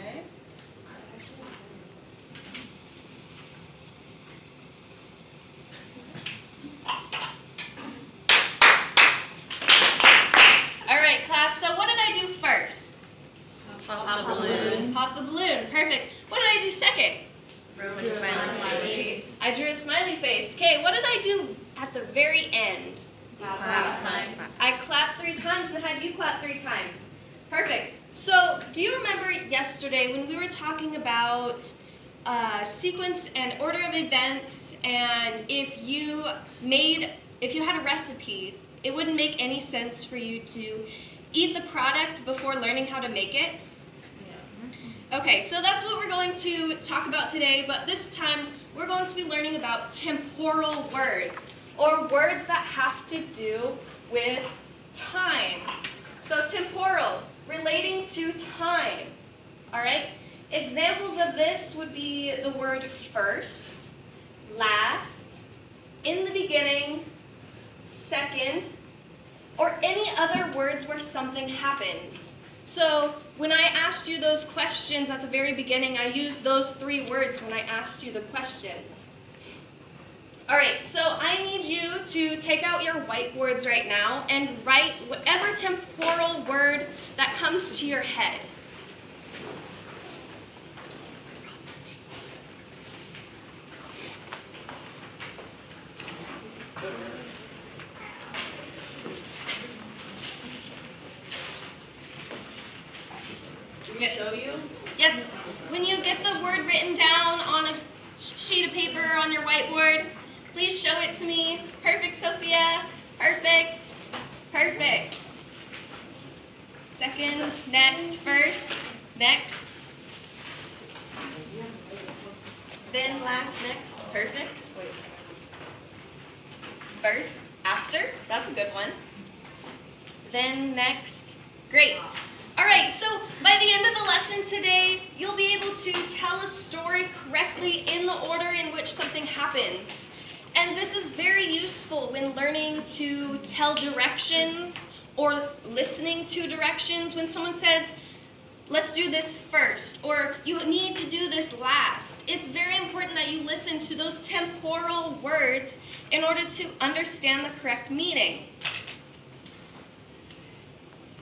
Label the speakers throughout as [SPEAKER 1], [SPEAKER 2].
[SPEAKER 1] Okay. All right, class. So what did I do first?
[SPEAKER 2] Pop the balloon.
[SPEAKER 1] Pop the balloon. Perfect. What did I do second?
[SPEAKER 2] Drew a smiley face.
[SPEAKER 1] I drew a smiley face. Okay, what did I do at the very end?
[SPEAKER 2] Clap times.
[SPEAKER 1] I clapped three times and had you clap three times. Perfect. So, do you remember yesterday when we were talking about uh, sequence and order of events, and if you made, if you had a recipe, it wouldn't make any sense for you to eat the product before learning how to make it? Okay, so that's what we're going to talk about today, but this time we're going to be learning about temporal words, or words that have to do with time. So temporal, relating to time. All right? Examples of this would be the word first, last, in the beginning, second, or any other words where something happens. So when I asked you those questions at the very beginning, I used those three words when I asked you the questions. All right, so I need you to take out your whiteboards right now and write whatever temporal word that comes to your head.
[SPEAKER 2] Show you?
[SPEAKER 1] Yes, when you get the word written down on a sheet of paper on your whiteboard, please show it to me. Perfect, Sophia. Perfect. Perfect. Second, next, first, next. Then last, next. Perfect. First, after. That's a good one. Then next. Great. All right, so by the end of the lesson today, you'll be able to tell a story correctly in the order in which something happens. And this is very useful when learning to tell directions or listening to directions. When someone says, let's do this first, or you need to do this last, it's very important that you listen to those temporal words in order to understand the correct meaning.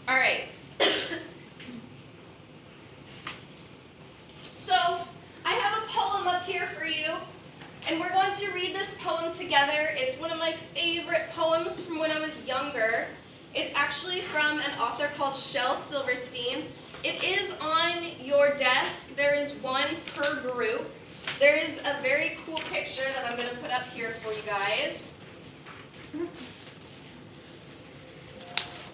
[SPEAKER 1] All right. so, I have a poem up here for you, and we're going to read this poem together. It's one of my favorite poems from when I was younger. It's actually from an author called Shel Silverstein. It is on your desk. There is one per group. There is a very cool picture that I'm going to put up here for you guys.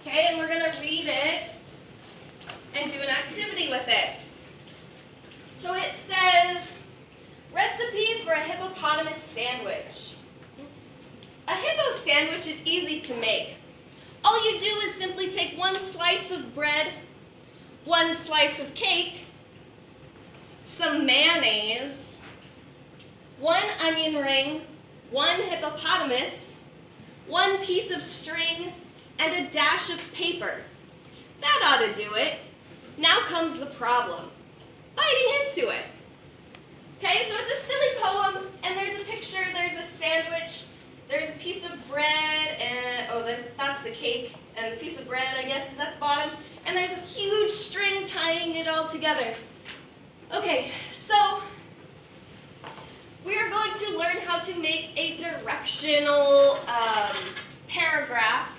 [SPEAKER 1] Okay, and we're going to read it and do an activity with it. So it says, recipe for a hippopotamus sandwich. A hippo sandwich is easy to make. All you do is simply take one slice of bread, one slice of cake, some mayonnaise, one onion ring, one hippopotamus, one piece of string, and a dash of paper. That ought to do it. Now comes the problem. Biting into it. Okay, so it's a silly poem, and there's a picture, there's a sandwich, there's a piece of bread, and, oh, that's the cake, and the piece of bread, I guess, is at the bottom, and there's a huge string tying it all together. Okay, so we are going to learn how to make a directional um, paragraph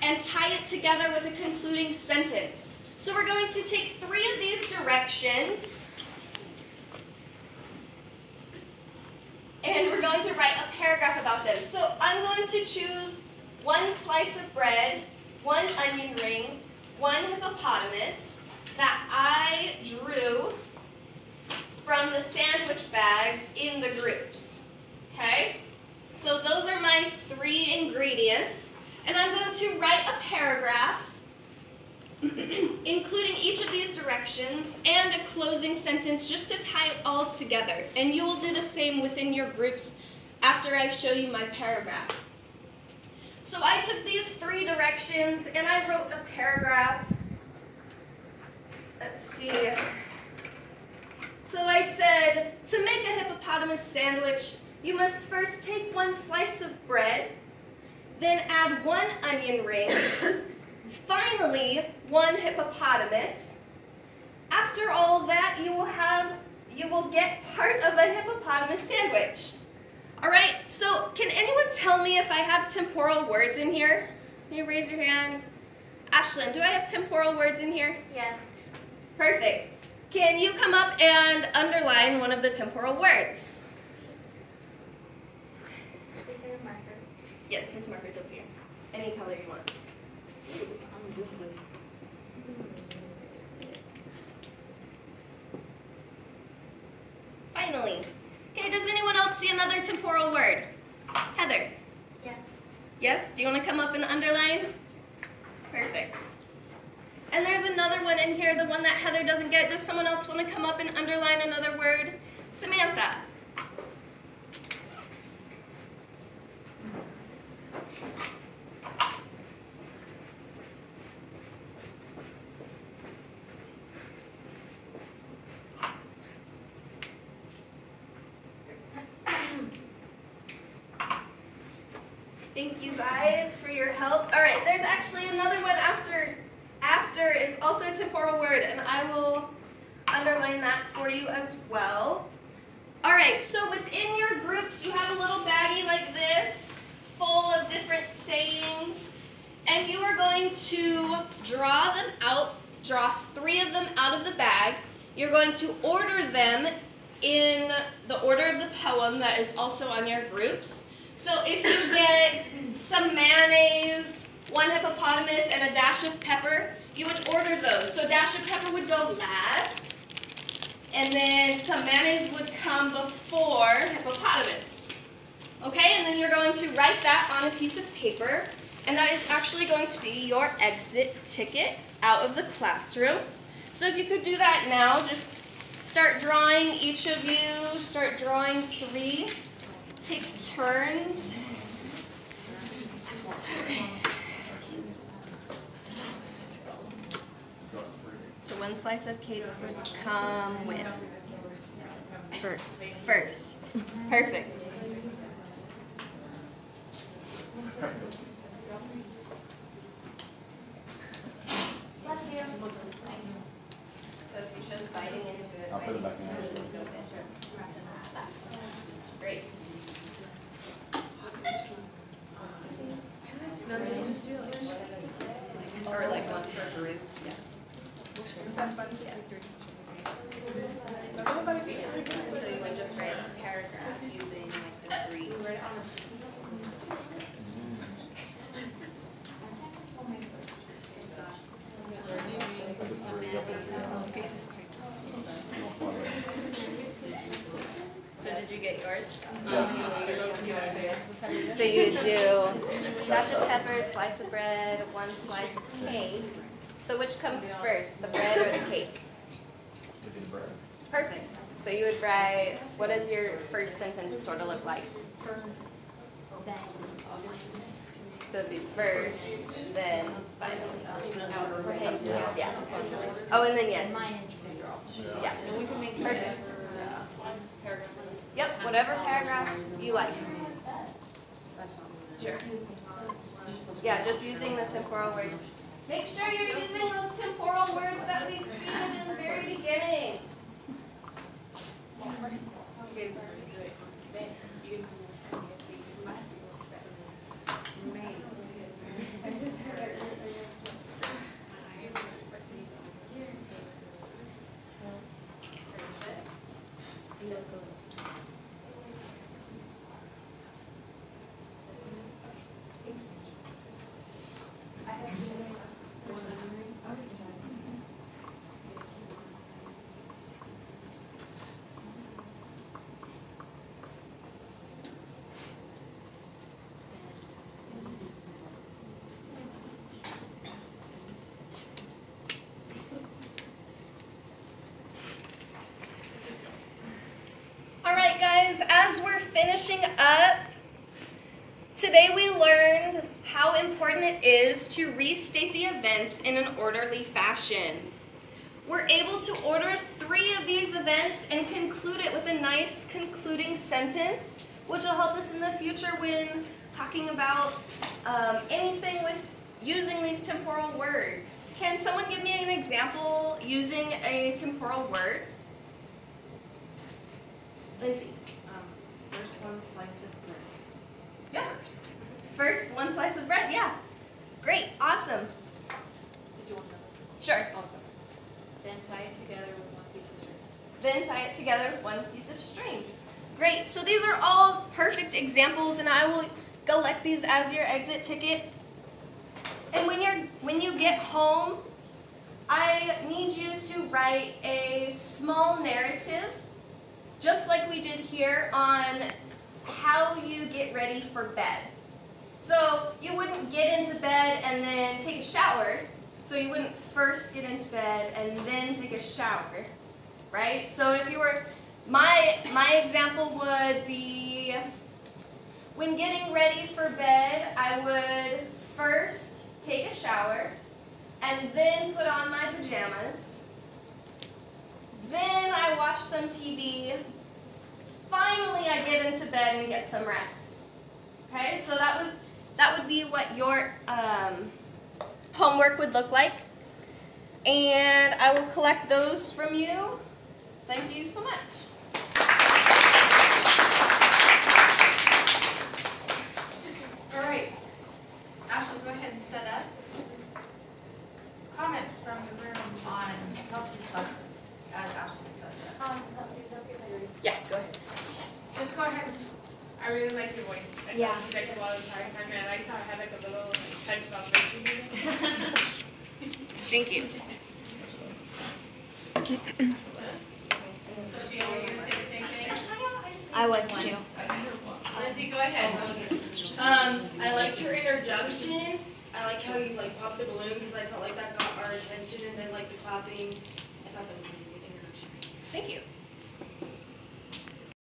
[SPEAKER 1] and tie it together with a concluding sentence. So we're going to take three of these directions and we're going to write a paragraph about them. So I'm going to choose one slice of bread, one onion ring, one hippopotamus that I drew from the sandwich bags in the groups. Okay? So those are my three ingredients. And I'm going to write a paragraph including each of these directions and a closing sentence just to tie it all together. And you will do the same within your groups after I show you my paragraph. So I took these three directions and I wrote a paragraph. Let's see. So I said, to make a hippopotamus sandwich, you must first take one slice of bread, then add one onion ring, finally one hippopotamus. After all that, you will have you will get part of a hippopotamus sandwich. All right, so can anyone tell me if I have temporal words in here? Can you raise your hand? Ashlyn, do I have temporal words in here?
[SPEAKER 3] Yes.
[SPEAKER 1] Perfect. Can you come up and underline one of the temporal words?
[SPEAKER 3] Is there a marker?
[SPEAKER 1] Yes, there's markers up here. Any color you want. Finally. Okay, does anyone else see another temporal word? Heather.
[SPEAKER 3] Yes.
[SPEAKER 1] Yes? Do you want to come up and underline? Perfect. And there's another one in here, the one that Heather doesn't get. Does someone else want to come up and underline another word? Samantha. Thank you guys for your help. All right, there's actually another one after after is also a temporal word, and I will underline that for you as well. All right, so within your groups, you have a little baggie like this, full of different sayings, and you are going to draw them out, draw three of them out of the bag. You're going to order them in the order of the poem that is also on your groups. So if you get some mayonnaise, one hippopotamus, and a dash of pepper, you would order those. So dash of pepper would go last, and then some mayonnaise would come before hippopotamus. Okay, and then you're going to write that on a piece of paper, and that is actually going to be your exit ticket out of the classroom. So if you could do that now, just start drawing, each of you, start drawing three take turns. Okay. So one slice of cake would come with first. First. Perfect.
[SPEAKER 3] Bless you.
[SPEAKER 1] So if you chose biting into it,
[SPEAKER 4] I'll put it back in there.
[SPEAKER 1] That's great. No, no, just do it. Or like one per group, yeah. So you would just write a paragraph using like the three. So did you get yours? So you would do dash of pepper, slice of bread, one slice of cake. So which comes first, the bread or the cake? Perfect. So you would write, what does your first sentence sort of look like? So it'd be first, then finally. Yeah. Oh, and then yes. Yeah. Perfect. Yep, whatever paragraph you like. Sure. Yeah, just using the temporal words. Make sure you're using those temporal words that we stated in the very beginning. Finishing up, today we learned how important it is to restate the events in an orderly fashion. We're able to order three of these events and conclude it with a nice concluding sentence, which will help us in the future when talking about um, anything with using these temporal words. Can someone give me an example using a temporal word? Lindsay.
[SPEAKER 2] One slice of bread.
[SPEAKER 1] Yeah. First, one slice of bread. Yeah. Great. Awesome.
[SPEAKER 2] Did you want that?
[SPEAKER 1] Sure.
[SPEAKER 2] Then tie it together with one piece of string.
[SPEAKER 1] Then tie it together with one piece of string. Great. So these are all perfect examples, and I will collect these as your exit ticket. And when you're when you get home, I need you to write a small narrative, just like we did here on how you get ready for bed. So you wouldn't get into bed and then take a shower. So you wouldn't first get into bed and then take a shower, right? So if you were, my my example would be, when getting ready for bed, I would first take a shower, and then put on my pajamas. Then I watch some TV. Finally, I get into bed and get some rest. Okay, so that would that would be what your um, homework would look like. And I will collect those from you. Thank you so much.
[SPEAKER 2] All right. Ashley, go ahead and set up. Comments from the room on Kelsey's lesson as Ashley sets up.
[SPEAKER 3] Um, no, Sue's okay, my raise.
[SPEAKER 1] Yeah, go ahead.
[SPEAKER 2] Just go ahead and
[SPEAKER 4] I really like your voice. Like,
[SPEAKER 3] Yeah.
[SPEAKER 4] Like while I was talking, I mean, I liked how I had like a little type of vibration in it.
[SPEAKER 1] Thank you.
[SPEAKER 2] Sophia, were you gonna say the same you.
[SPEAKER 3] I was too.
[SPEAKER 2] Lindsay, go ahead.
[SPEAKER 4] Um, I liked your introduction. I like how you like popped the balloon because I felt like that got our attention, and then like the clapping. I thought that was a really good introduction.
[SPEAKER 1] Thank you.